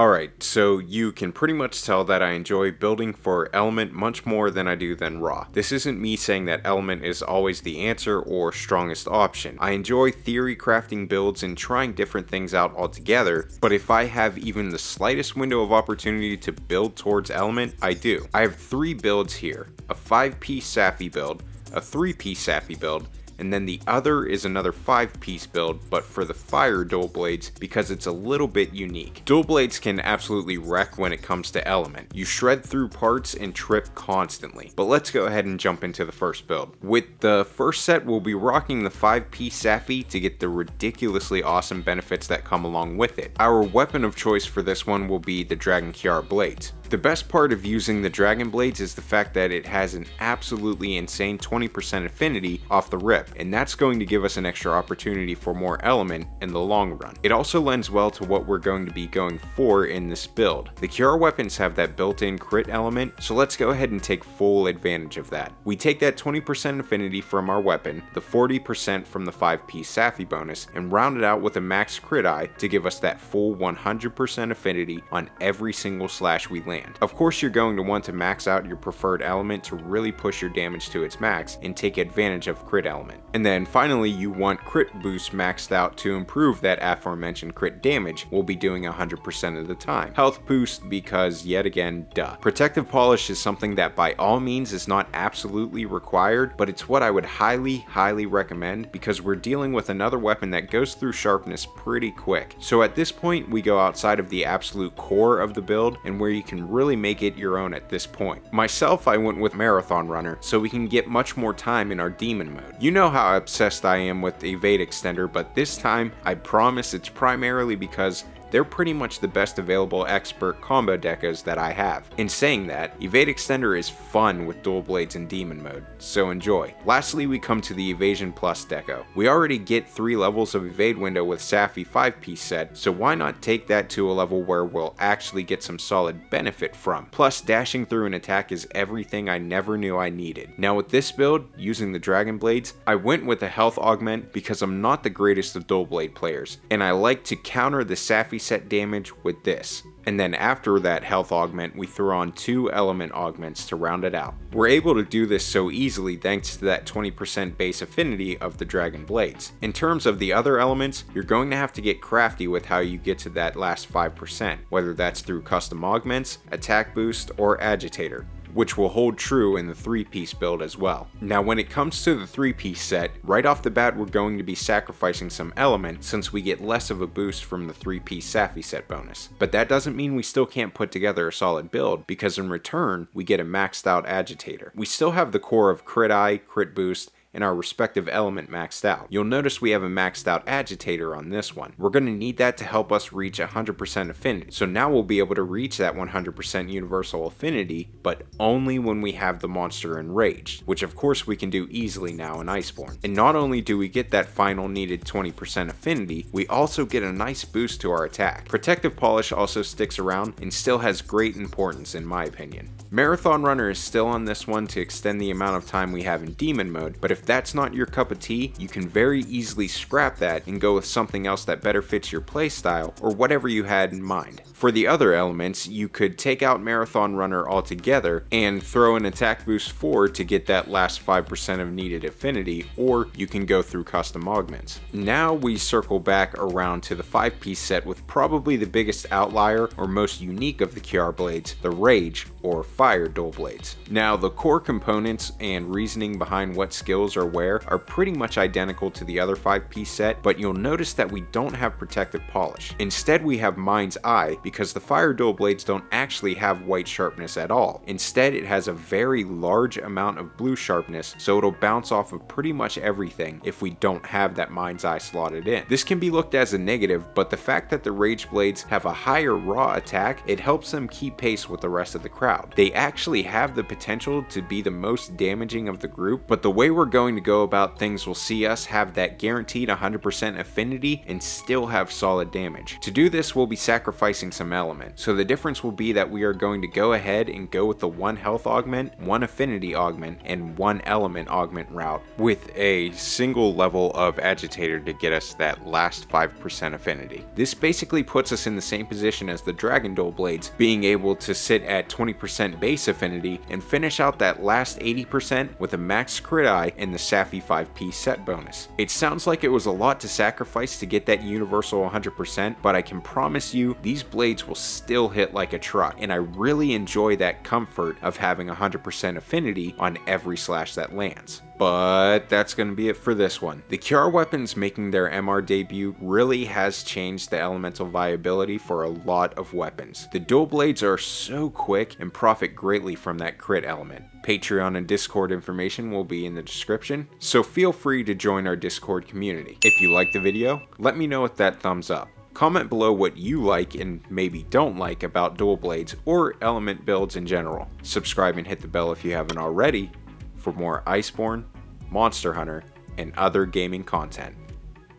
Alright, so you can pretty much tell that I enjoy building for Element much more than I do than Raw. This isn't me saying that Element is always the answer or strongest option. I enjoy theory crafting builds and trying different things out altogether, but if I have even the slightest window of opportunity to build towards Element, I do. I have three builds here, a 5-piece Safi build, a 3-piece Safi build, and then the other is another 5 piece build but for the fire dual blades because it's a little bit unique. Dual blades can absolutely wreck when it comes to element. You shred through parts and trip constantly. But let's go ahead and jump into the first build. With the first set we'll be rocking the 5 piece Safi to get the ridiculously awesome benefits that come along with it. Our weapon of choice for this one will be the Dragon Kjarr blades. The best part of using the Dragon Blades is the fact that it has an absolutely insane 20% affinity off the rip, and that's going to give us an extra opportunity for more element in the long run. It also lends well to what we're going to be going for in this build. The Kjarr weapons have that built-in crit element, so let's go ahead and take full advantage of that. We take that 20% affinity from our weapon, the 40% from the 5-piece Safi bonus, and round it out with a max crit eye to give us that full 100% affinity on every single slash we land land. Of course you're going to want to max out your preferred element to really push your damage to its max and take advantage of crit element. And then finally you want crit boost maxed out to improve that aforementioned crit damage we'll be doing 100% of the time. Health boost because yet again duh. Protective polish is something that by all means is not absolutely required but it's what I would highly highly recommend because we're dealing with another weapon that goes through sharpness pretty quick. So at this point we go outside of the absolute core of the build and where you can really make it your own at this point. Myself, I went with Marathon Runner, so we can get much more time in our demon mode. You know how obsessed I am with Evade Extender, but this time, I promise it's primarily because they're pretty much the best available expert combo decos that I have. In saying that, Evade Extender is fun with dual blades in demon mode, so enjoy. Lastly, we come to the Evasion Plus deco. We already get 3 levels of evade window with Safi 5 piece set, so why not take that to a level where we'll actually get some solid benefit from. Plus, dashing through an attack is everything I never knew I needed. Now with this build, using the Dragon Blades, I went with a health augment because I'm not the greatest of dual blade players, and I like to counter the Safi reset damage with this. And then after that health augment, we throw on two element augments to round it out. We're able to do this so easily thanks to that 20% base affinity of the Dragon Blades. In terms of the other elements, you're going to have to get crafty with how you get to that last 5%, whether that's through custom augments, attack boost, or agitator which will hold true in the 3-piece build as well. Now when it comes to the 3-piece set, right off the bat we're going to be sacrificing some element since we get less of a boost from the 3-piece Safi set bonus. But that doesn't mean we still can't put together a solid build, because in return, we get a maxed out agitator. We still have the core of crit eye, crit boost, and our respective element maxed out. You'll notice we have a maxed out agitator on this one. We're going to need that to help us reach 100% affinity. So now we'll be able to reach that 100% universal affinity, but only when we have the monster enraged, which of course we can do easily now in Iceborne. And not only do we get that final needed 20% affinity, we also get a nice boost to our attack. Protective Polish also sticks around and still has great importance in my opinion. Marathon Runner is still on this one to extend the amount of time we have in Demon mode, but if that's not your cup of tea, you can very easily scrap that and go with something else that better fits your playstyle or whatever you had in mind. For the other elements, you could take out Marathon Runner altogether and throw an attack boost 4 to get that last 5% of needed affinity, or you can go through custom augments. Now we circle back around to the 5 piece set with probably the biggest outlier or most unique of the Kjarr blades, the Rage or fire dual blades. Now the core components and reasoning behind what skills are where are pretty much identical to the other 5 piece set, but you'll notice that we don't have protective polish. Instead we have Mind's Eye because the fire dual blades don't actually have white sharpness at all. Instead it has a very large amount of blue sharpness so it'll bounce off of pretty much everything if we don't have that Mind's Eye slotted in. This can be looked as a negative, but the fact that the Rage Blades have a higher raw attack, it helps them keep pace with the rest of the crowd They actually have the potential to be the most damaging of the group, but the way we're going to go about things will see us have that guaranteed 100% affinity and still have solid damage. To do this, we'll be sacrificing some element. So the difference will be that we are going to go ahead and go with the one health augment, one affinity augment, and one element augment route with a single level of agitator to get us that last 5% affinity. This basically puts us in the same position as the Dragon Dual Blades, being able to sit at 20% base affinity and finish out that last 80% with a max crit eye and the Safi 5p set bonus. It sounds like it was a lot to sacrifice to get that universal 100%, but I can promise you these blades will still hit like a truck, and I really enjoy that comfort of having 100% affinity on every slash that lands. But that's going to be it for this one. The Kjarr weapons making their MR debut really has changed the elemental viability for a lot of weapons. The dual blades are so quick and profit greatly from that crit element. Patreon and Discord information will be in the description, so feel free to join our Discord community. If you liked the video, let me know with that thumbs up. Comment below what you like and maybe don't like about dual blades or element builds in general. Subscribe and hit the bell if you haven't already for more Iceborne, Monster Hunter, and other gaming content.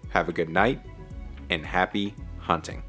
Have a good night and happy hunting.